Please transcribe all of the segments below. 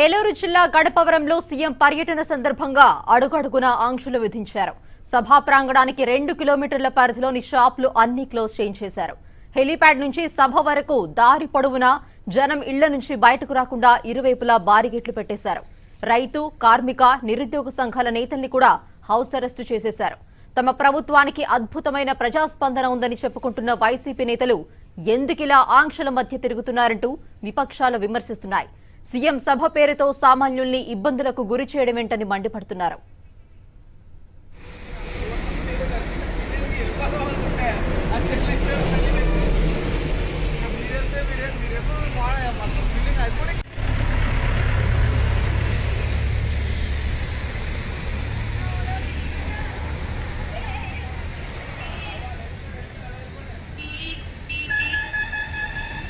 ఏలూరు జిల్లా గడపవరంలో సీఎం పర్యటన సందర్భంగా అడుగడుగున ఆంక్షలు విధించారు. సభా ప్రాంగణానికి రెండు కిలోమీటర్ల పరిధిలోని షాపులు అన్ని క్లోజ్ చేయించేశారు. హెలీప్యాడ్ నుంచి సభ వరకు దారి పొడవునా జనం ఇళ్ళ నుంచి బయటకు రాకుండా ఇరువైపులా బారిగేట్లు పెట్టేశారు. రైతు కార్మిక నిరుద్యోగ సంఘాల నేతల్ని కూడా హౌస్ అరెస్టు చేసేశారు. తమ ప్రభుత్వానికి అద్భుతమైన ప్రజాస్పందన ఉందని చెప్పుకుంటున్న వైసీపీ నేతలు ఎందుకిలా ఆంక్షల మధ్య తిరుగుతున్నారంటూ విపక్షాలు విమర్శిస్తున్నాయి. సీఎం సభ పేరుతో సామాన్యుల్ని ఇబ్బందులకు గురి చేయడమేంటని మండిపడుతున్నారు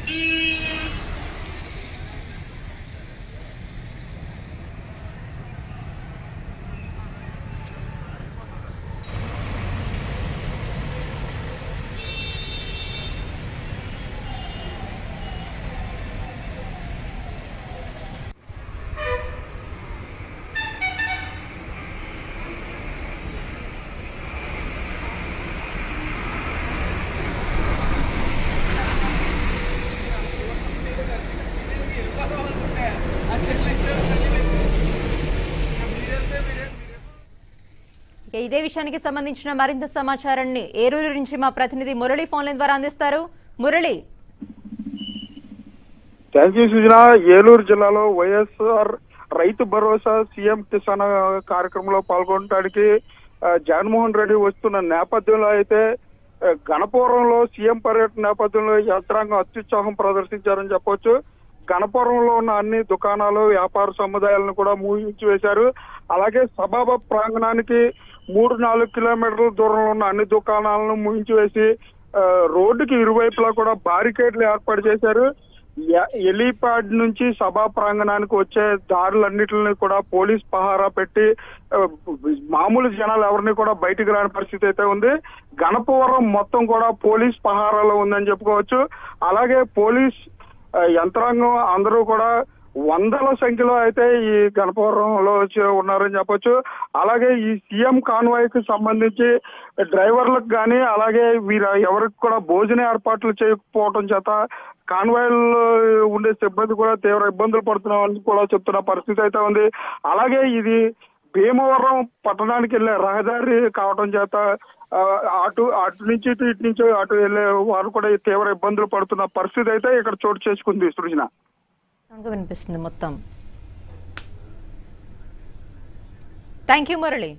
Yeah. ఇదే విషయానికి సంబంధించిన మరింత సమాచారాన్ని ఏరూరు నుంచి మా ప్రతినిధి మురళి ఫోన్ల ద్వారా అందిస్తారు. Murali. Thank you Sujana. Eluru జిల్లాలో వైఎస్ఆర్ రైతు భరోసా సీఎం కిసాన్ కార్యక్రమంలో పాల్గొనడానికి జగన్మోహన్ రెడ్డి వస్తున్న నేపథ్యంలో అయితే గణపురంలో సీఎం పర్యటన నేపథ్యంలో యంత్రాంగం అత్యుత్సాహం ప్రదర్శించారని చెప్పొచ్చు. గణపురంలో ఉన్న అన్ని దుకాణాలు వ్యాపార సముదాయాలను కూడా మూయించి వేశారు. అలాగే సభా ప్రాంగణానికి మూడు నాలుగు కిలోమీటర్ల దూరంలో ఉన్న అన్ని దుకాణాలను మూయించి వేసి రోడ్డుకి ఇరువైపులా కూడా బారికేడ్లు ఏర్పాటు చేశారు. ఎ- నుంచి సభా ప్రాంగణానికి వచ్చే దారులన్నింటిని కూడా పోలీస్ పహారా పెట్టి మామూలు జనాలు ఎవరిని కూడా బయటికి రాని పరిస్థితి అయితే ఉంది. గణపవరం మొత్తం కూడా పోలీస్ పహారాలో ఉందని చెప్పుకోవచ్చు. అలాగే పోలీస్ యంత్రాంగం అందరూ కూడా వందల సంఖ్యలో అయితే ఈ గణపవరంలో వచ్చి ఉన్నారని చెప్పొచ్చు. అలాగే ఈ సీఎం కాన్వాయ్కి సంబంధించి డ్రైవర్లకు కానీ అలాగే వీరు ఎవరికి కూడా భోజన ఏర్పాట్లు చేయకపోవడం చేత కాన్వాయ్లో ఉండే సిబ్బంది కూడా తీవ్ర ఇబ్బందులు పడుతున్నామని కూడా చెప్తున్న పరిస్థితి అయితే ఉంది. అలాగే ఇది భీమవరం పట్టణానికి వెళ్ళే రహదారి కావడం చేత అటు అటు నుంచి ఇటు ఇటు నుంచి అటు వెళ్ళే వారు కూడా తీవ్ర ఇబ్బందులు పడుతున్న పరిస్థితి అయితే ఇక్కడ చోటు చేసుకుంది సృజన. వినిపిస్తుంది మొత్తం. Thank you Murali.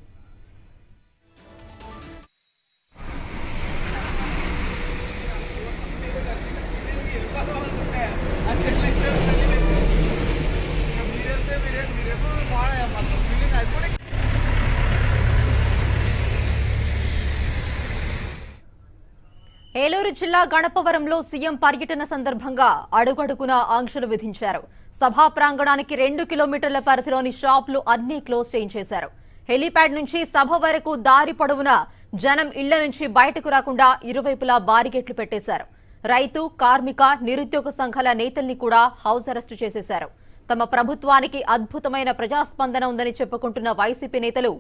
ఏలూరు జిల్లా గణపవరంలో సీఎం పర్యటన సందర్భంగా అడుగడుగున ఆంక్షలు విధించారు. సభా ప్రాంగణానికి రెండు కిలోమీటర్ల పరిధిలోని షాపులు అన్ని క్లోజ్ చేయించేశారు. హెలీప్యాడ్ నుంచి సభ వరకు దారి పొడవునా జనం ఇళ్ళ నుంచి బయటకు రాకుండా ఇరువైపులా బారిగేట్లు పెట్టేశారు. రైతు కార్మిక నిరుద్యోగ సంఘాల నేతల్ని కూడా హౌస్ అరెస్టు చేసేశారు. తమ ప్రభుత్వానికి అద్భుతమైన ప్రజాస్పందన ఉందని చెప్పుకుంటున్న వైసీపీ నేతలు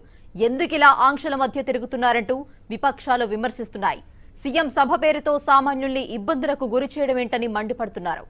ఎందుకిలా ఆంక్షల మధ్య తిరుగుతున్నారంటూ విపక్షాలు విమర్శిస్తున్నాయి. సీఎం సభ పేరుతో సామాన్యుల్ని ఇబ్బందులకు గురి చేయడమేంటని మండిపడుతున్నారు.